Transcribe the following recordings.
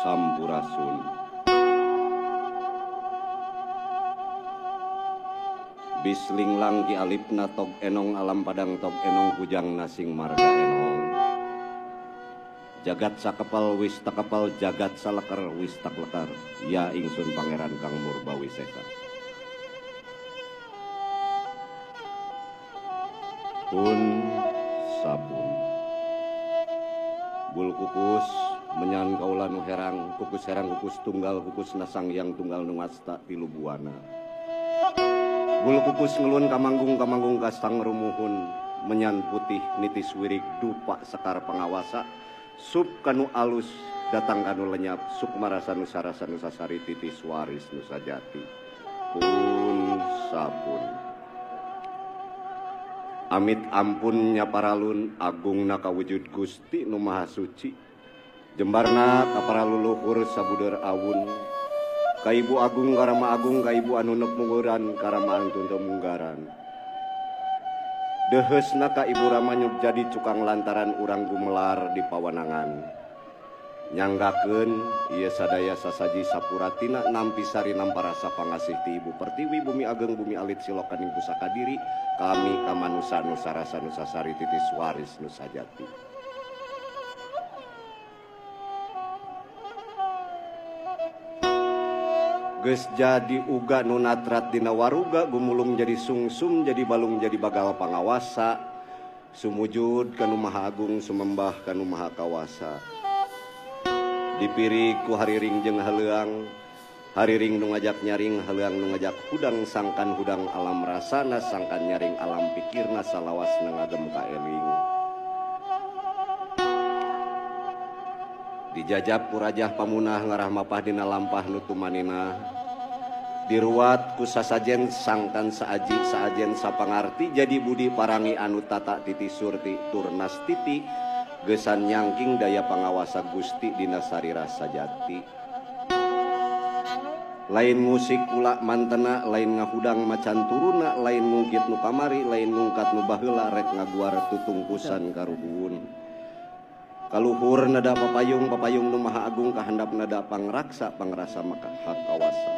Sampurasun Bisling langki alipna tog enong alam padang tog enong hujang nasing marga enong. Jagat sakepal wis takepal jagat salekar wis taklekar Ya ingsun pangeran Kang Murba Wisesa. Pun sabun. Bul kukus menyan kaulan herang kukus herang kukus tunggal kukus nasang yang tunggal nungasta tilu buana. Bul kukus ngelun kamanggung kamanggung kastang rumuhun. Menyan putih nitis wirik dupa sekar pengawasa. Sub kanu alus datang kanu lenyap. Sukmarasa nusarasa nusasari titis waris nusajati pun sabun. Amit ampunnya paralun agung naka wujud gusti nu maha suci Jembarna kapara luluhur sabudar awun. Kaibu agung karama agung kaibu anu munguran karama antun munggaran. Deheusna ka ibu rama nyuk jadi cukang lantaran urang gumelar di pawanangan. Nyanggakeun ieu sadaya sasaji sapuratina nampi sari namparasa pangasih ti ibu pertiwi bumi ageng bumi alit silokan ing pusaka diri kami kamanusa nusa rasa nusa sari titis waris nusa jati Ges jadi uga nunatrat dina waruga gumulung jadi sungsum jadi balung jadi bagal pangawasa. Sumujud kanu Maha Agung sumembah kanu Maha Kawasa dipiriku hariring jeng haleang hariring nu ngajak nyaring haleang nu ngajak hudang sangkan hudang alam rasana sangkan nyaring alam pikirna salawas nangagem kaeling dijajab kurajah Pamunah ngarah mapah Dina lampah Nutumanina diruat ku sasajen sangkan saaji saajen sapangarti jadi Budi parangi anu tata titi surti turnas titi gesan nyangking daya pengawasa Gusti Dinasari rasa jati. Lain musik pula mantena lain ngahudang macan turuna lain ngungkit nu kamari lain ngungkat nu baheula rek ngaguar tutungkusan karuhun. kaluhur nada papayung papayung nu maha agung kahandap nada pangraksa pangrasa maka hak kawasa.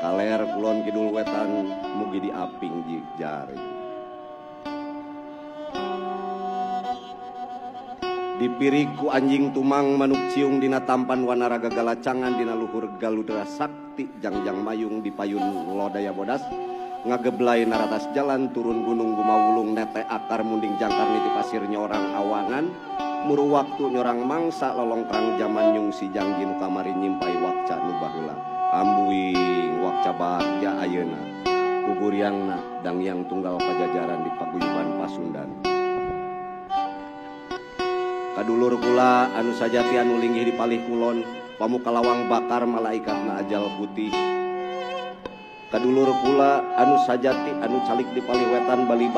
Kaler kulon kidul wetan mugi diaping di jari. Dipiriku anjing tumang manuk ciung dina tampan wanaraga galacangan dina luhur galudra sakti jangjang mayung di payun lodaya bodas. Ngageblai naratas jalan turun gunung gumawulung nete akar munding jangkar niti pasirnya orang awangan. muru waktu nyorang mangsa lolongtang zaman nyung sijanggin kamari nyimpai wakca baheula. ambuing wakcabat ya ayeuna. Guguriangna dang yang tunggal pajajaran di paguyuban Pasundan. Kadulur kula anu sajati anu linggih di palih kulon pamuka lawang bakar malaikat na ajal putih. Kadulur kula anu sajati anu calik di palih wetan Bali